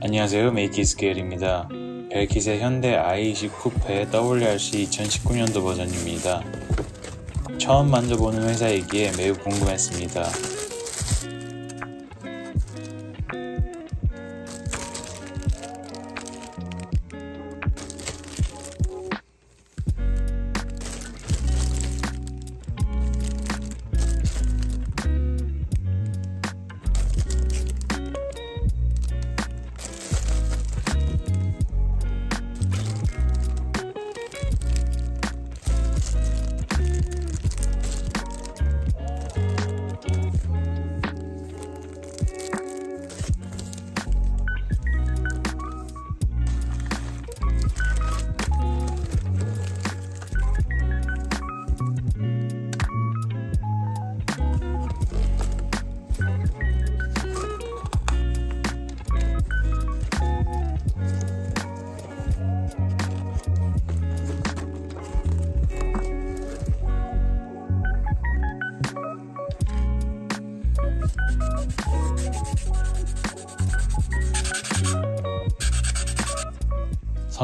안녕하세요. 메이키스케일입니다. 벨킷의 현대 i20 쿠페 WRC 2019년도 버전입니다. 처음 만져보는 회사이기에 매우 궁금했습니다.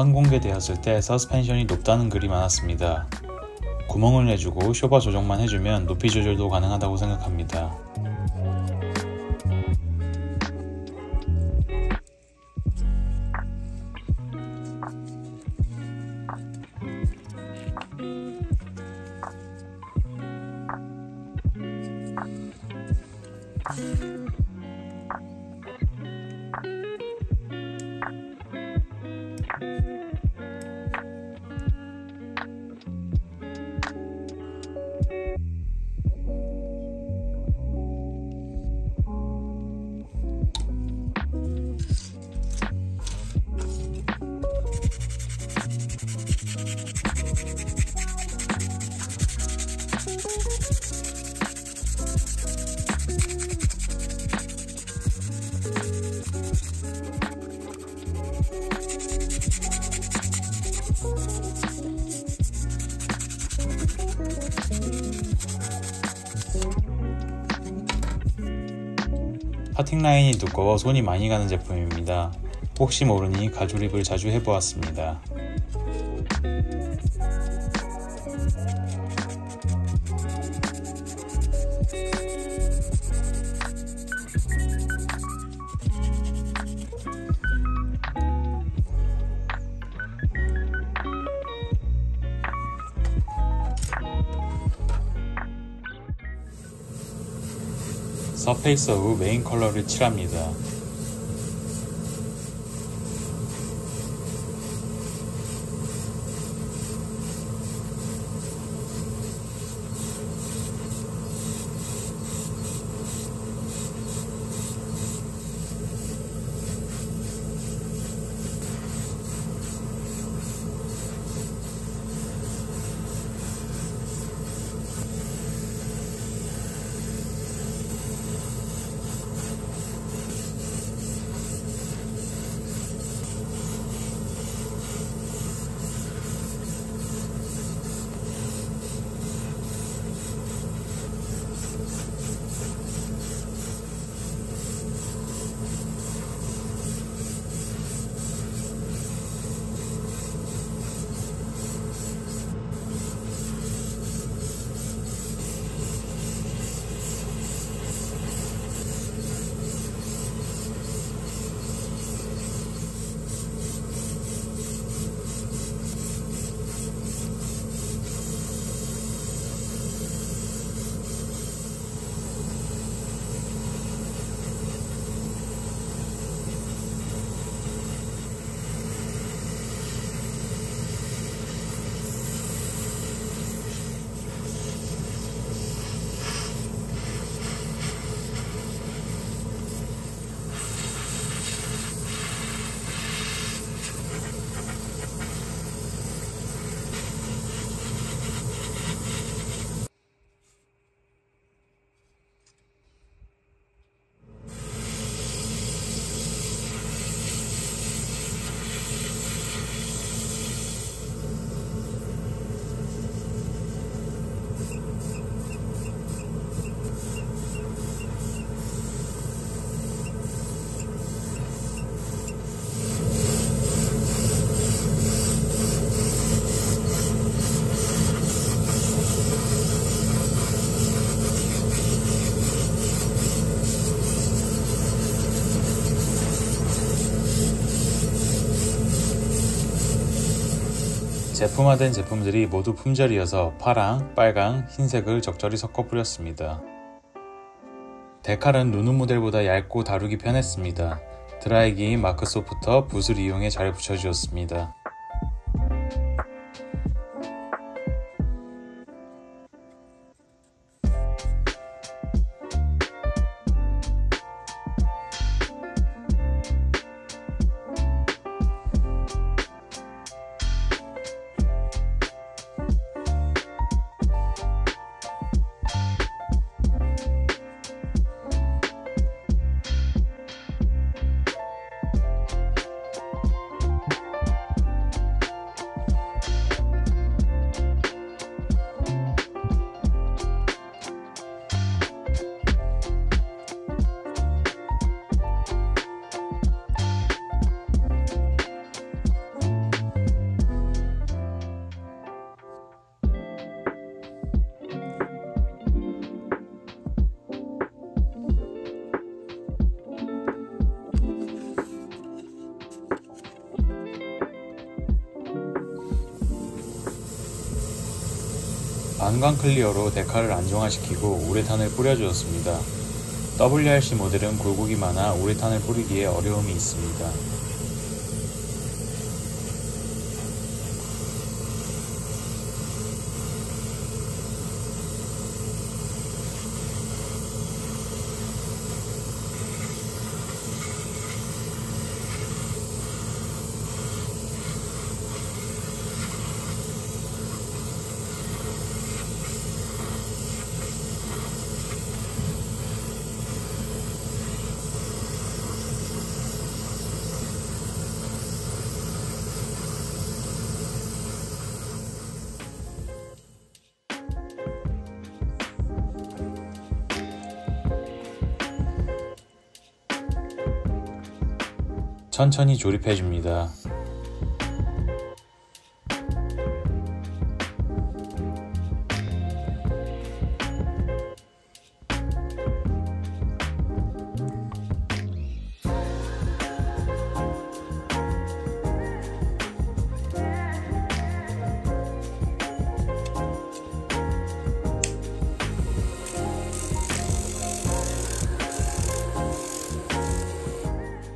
선공개되었을 때 서스펜션이 높다는 글이 많았습니다. 구멍을 내주고 쇼바 조정만 해주면 높이 조절도 가능하다고 생각합니다. 파팅 라인이 두꺼워 손이 많이 가는 제품입니다. 혹시 모르니 가조립을 자주 해보았습니다. 서페이스 후 메인 컬러를 칠합니다. 제품화된 제품들이 모두 품절이어서 파랑, 빨강, 흰색을 적절히 섞어 뿌렸습니다. 데칼은 누누 모델보다 얇고 다루기 편했습니다. 드라이기인 마크소프터 붓을 이용해 잘 붙여주었습니다. 반광 클리어로 데칼을 안정화시키고 우레탄을 뿌려주었습니다. WRC 모델은 굴곡이 많아 우레탄을 뿌리기에 어려움이 있습니다. 천천히 조립해 줍니다.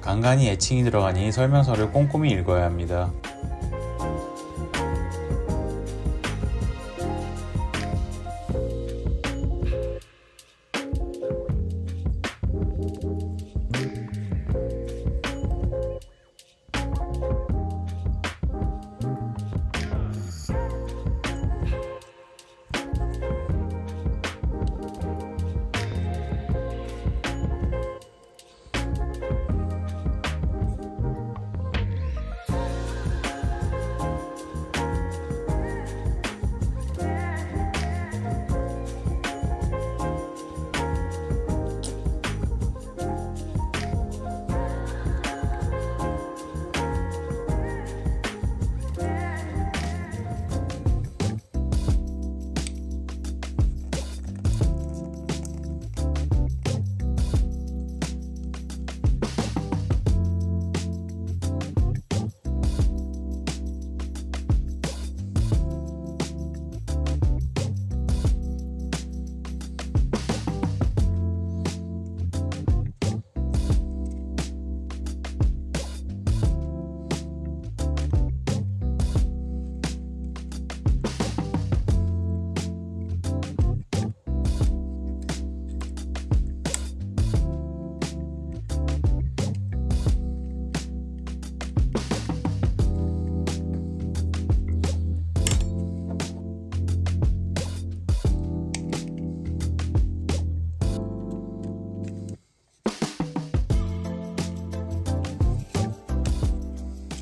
간간히 애칭이 들어가니 설명서를 꼼꼼히 읽어야 합니다.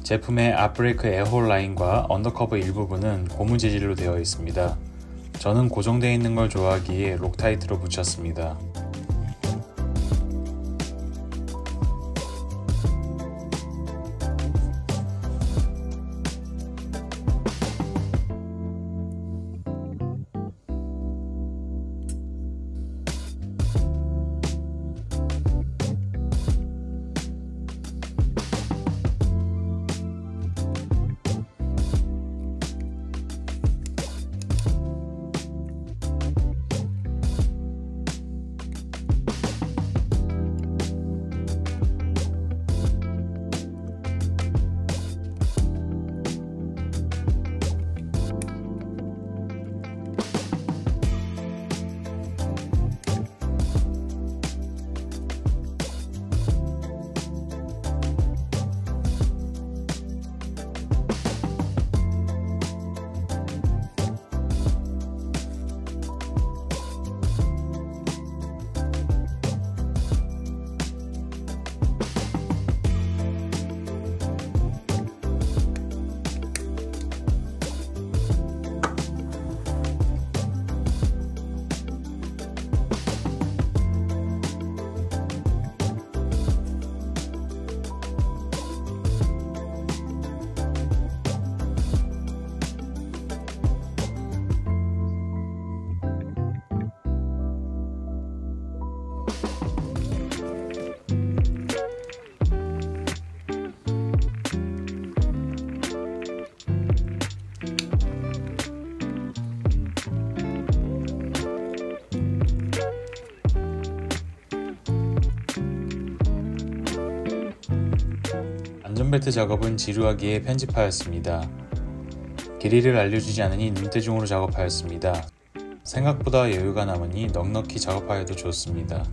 제품의 앞브레이크 air hole 라인과 under cover 일부분은 고무 재질로 되어 있습니다. 저는 고정되어 있는 걸 좋아하기에 록타이트로 붙였습니다. 벨트 작업은 지루하기에 편집하였습니다. 길이를 알려주지 않으니 눈대중으로 작업하였습니다. 생각보다 여유가 남으니 넉넉히 작업하여도 좋습니다.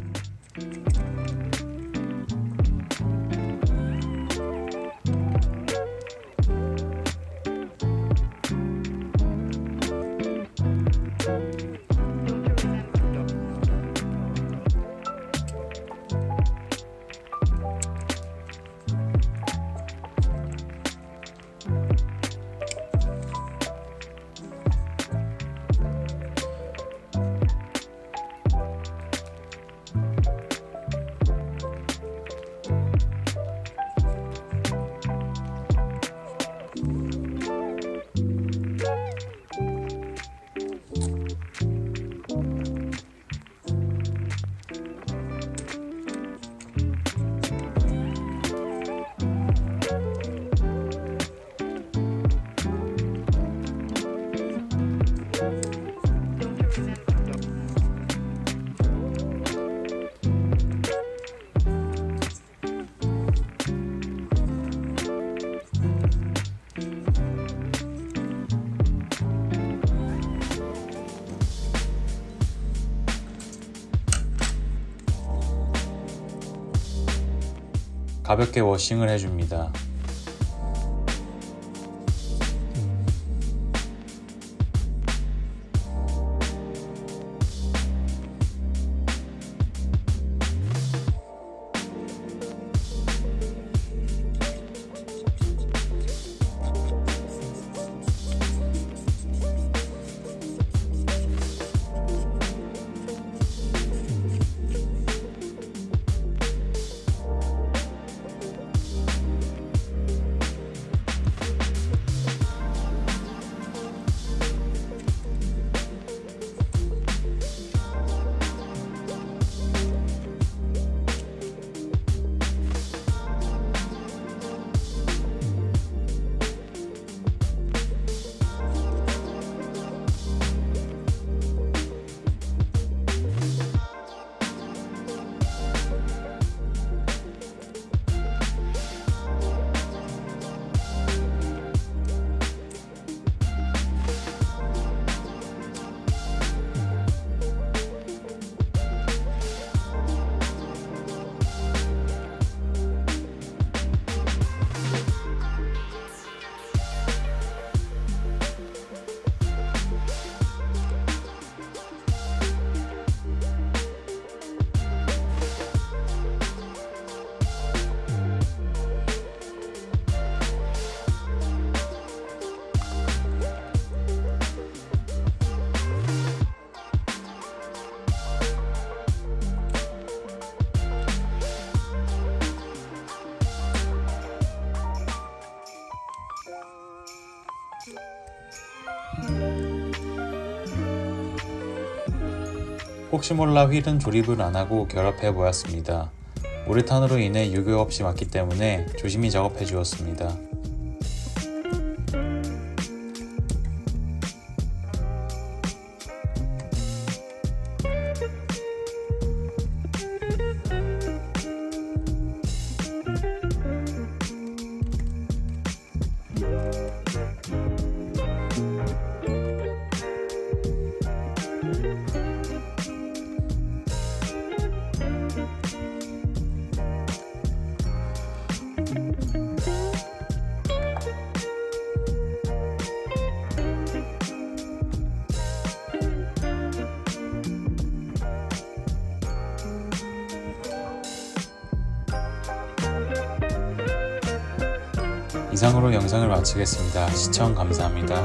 가볍게 워싱을 해줍니다. 혹시 몰라 휠은 조립을 안하고 결합해 보았습니다. 우레탄으로 인해 유격 없이 맞기 때문에 조심히 작업해 주었습니다. 이상으로 영상을 마치겠습니다. 시청 감사합니다.